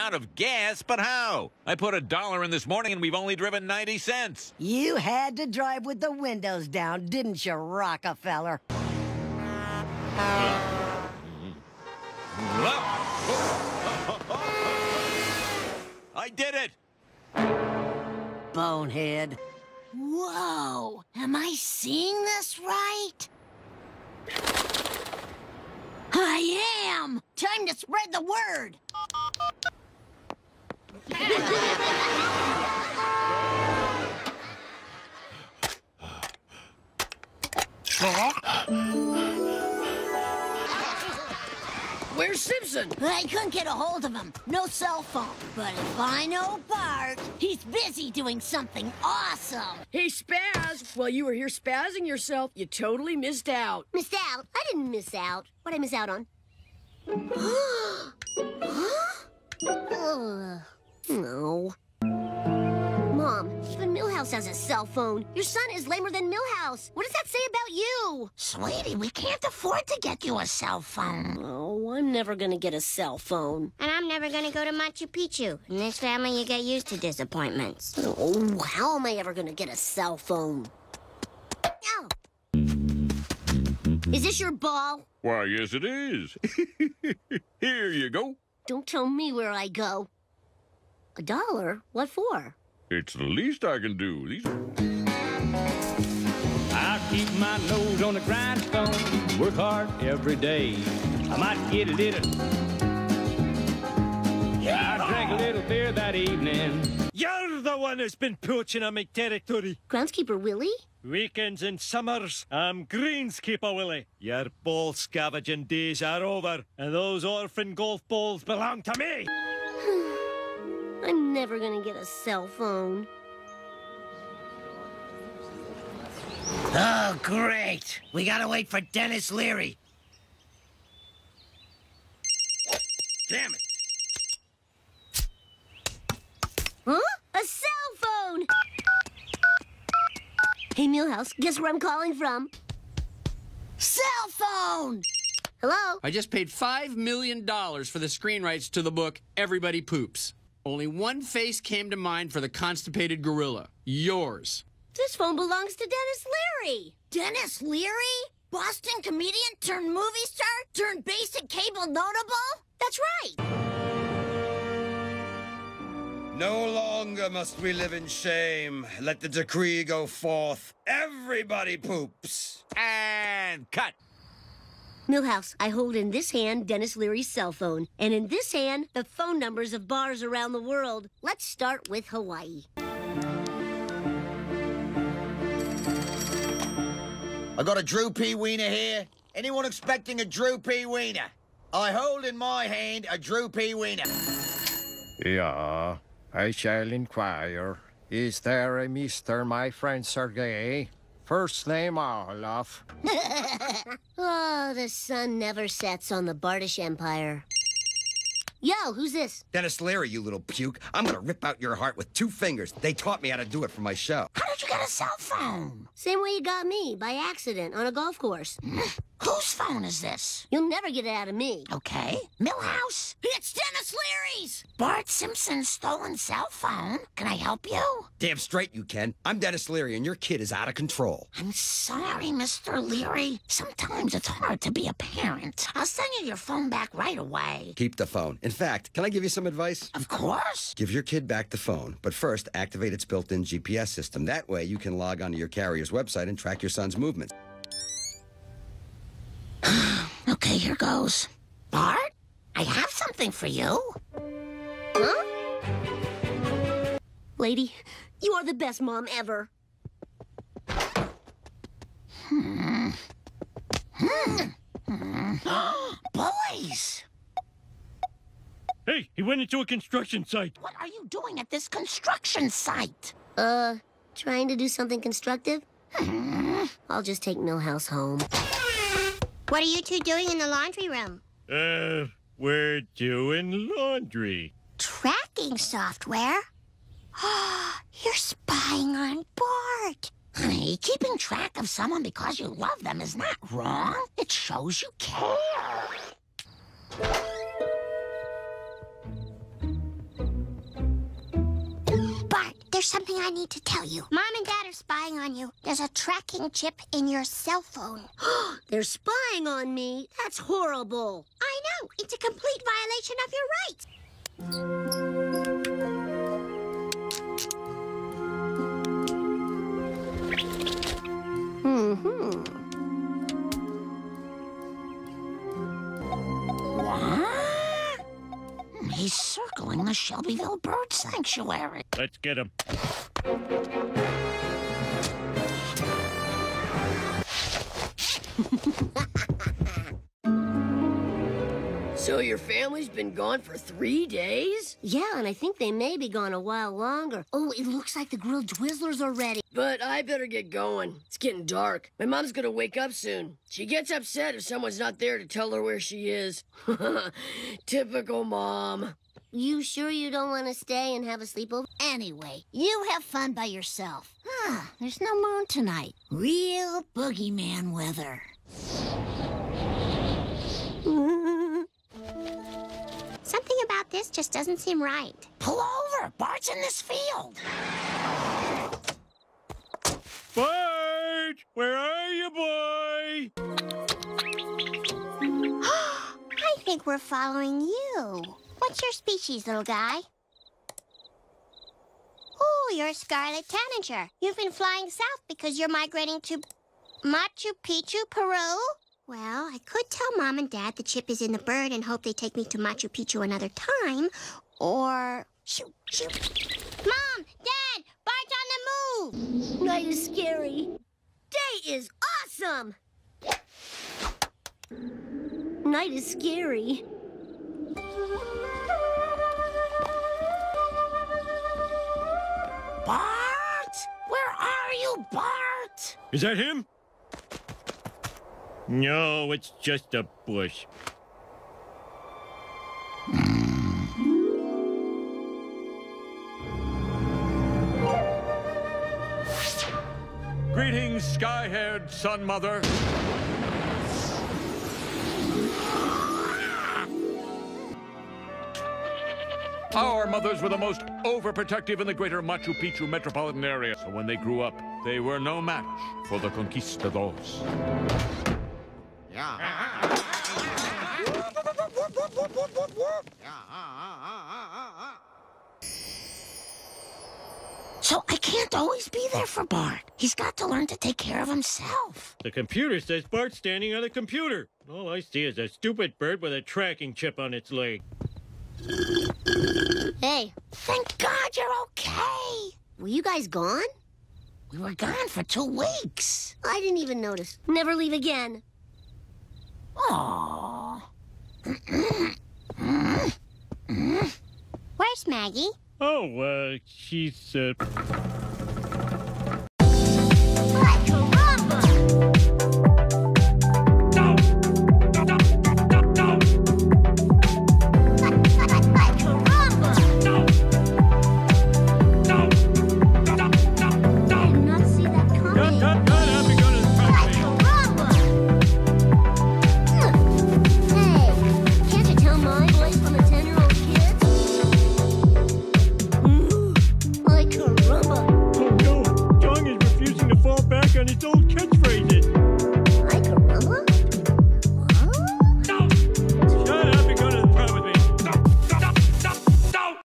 out of gas, but how? I put a dollar in this morning and we've only driven 90 cents. You had to drive with the windows down, didn't you, Rockefeller? Uh, mm-hmm. I did it! Bonehead. Whoa! Am I seeing this right? I am! Time to spread the word! Simpson? I couldn't get a hold of him. No cell phone. But if I know Bart, he's busy doing something awesome. Hey, Spaz. While you were here spazzing yourself, you totally missed out. Missed out? I didn't miss out. What did I miss out on? Ugh. no. Mom, even Milhouse has a cell phone. Your son is lamer than Milhouse. What does that say about you? Sweetie, we can't afford to get you a cell phone. Oh, I'm never gonna get a cell phone. And I'm never gonna go to Machu Picchu. In this family, you get used to disappointments. Oh, how am I ever gonna get a cell phone? Oh. Is this your ball? Why, yes, it is. Here you go. Don't tell me where I go. A dollar? What for? It's the least I can do. These I keep my nose on the grindstone, work hard every day. I might get a little. Yeah, I drank a little beer that evening. You're the one who's been poaching on my territory. Groundskeeper Willie? Weekends and summers, I'm greenskeeper Willie. Your ball scavenging days are over, and those orphan golf balls belong to me. I'm never gonna get a cell phone. Oh, great. We gotta wait for Denis Leary. Damn it. Huh? A cell phone! Hey, Milhouse, guess where I'm calling from? Cell phone! Hello? I just paid $5 million for the screen rights to the book Everybody Poops. Only one face came to mind for the constipated gorilla. Yours. This phone belongs to Denis Leary. Denis Leary? Boston comedian turned movie star turned basic cable notable? That's right. No longer must we live in shame. Let the decree go forth. Everybody poops. And cut. Milhouse, I hold in this hand Denis Leary's cell phone, and in this hand the phone numbers of bars around the world. Let's start with Hawaii. I got a Drew P. Wiener here. Anyone expecting a Drew P. Wiener? I hold in my hand a Drew P. Wiener. Yeah, I shall inquire. Is there a Mr. My friend Sergey? First name Olaf. oh, the sun never sets on the Bartish Empire. Yo, who's this? Denis Leary, you little puke. I'm gonna rip out your heart with two fingers. They taught me how to do it for my show. How did you get a cell phone? Same way you got me, by accident, on a golf course. Whose phone is this? You'll never get it out of me. Okay. Milhouse? It's Denis Leary's! Bart Simpson's stolen cell phone. Can I help you? Damn straight you can. I'm Denis Leary, and your kid is out of control. I'm sorry, Mr. Leary. Sometimes it's hard to be a parent. I'll send you your phone back right away. Keep the phone. In fact, can I give you some advice? Of course. Give your kid back the phone, but first activate its built-in GPS system. That way you can log onto your carrier's website and track your son's movements. Okay, here goes. Bart, I have something for you. Huh? Lady, you are the best mom ever. Hmm. Hmm. Hmm. Boys! Hey, he went into a construction site. What are you doing at this construction site? Uh, trying to do something constructive? I'll just take Milhouse home. What are you two doing in the laundry room? Uh, we're doing laundry. Tracking software? You're spying on Bart. Honey, keeping track of someone because you love them is not wrong. It shows you care. There's something I need to tell you. Mom and Dad are spying on you. There's a tracking chip in your cell phone. They're spying on me. That's horrible. I know. It's a complete violation of your rights. The Shelbyville Bird Sanctuary. Let's get him. So your family's been gone for three days? Yeah, and I think they may be gone a while longer. Oh, it looks like the grilled Twizzlers are ready. But I better get going. It's getting dark. My mom's gonna wake up soon. She gets upset if someone's not there to tell her where she is. Typical mom. You sure you don't want to stay and have a sleepover? Anyway, you have fun by yourself. Ah, there's no moon tonight. Real boogeyman weather. Something about this just doesn't seem right. Pull over. Bart's in this field. Bart! Where are you, boy? I think we're following you. What's your species, little guy? Oh, you're a scarlet tanager. You've been flying south because you're migrating to Machu Picchu, Peru? Well, I could tell Mom and Dad the chip is in the bird and hope they take me to Machu Picchu another time. Or... Shoot, shoot. Mom! Dad! Bart's on the move! Night is scary. Day is awesome! Night is scary. Bart? Where are you, Bart? Is that him? No, it's just a bush. Greetings, sky-haired sun mother. Our mothers were the most overprotective in the greater Machu Picchu metropolitan area. So when they grew up, they were no match for the conquistadors. So I can't always be there for Bart. He's got to learn to take care of himself. The computer says Bart's standing on the computer. All I see is a stupid bird with a tracking chip on its leg. Hey, Thank God you're okay. were you guys gone? We were gone for two weeks. I didn't even notice. Never leave again. Aww. Where's Maggie? Oh, uh, she's, uh...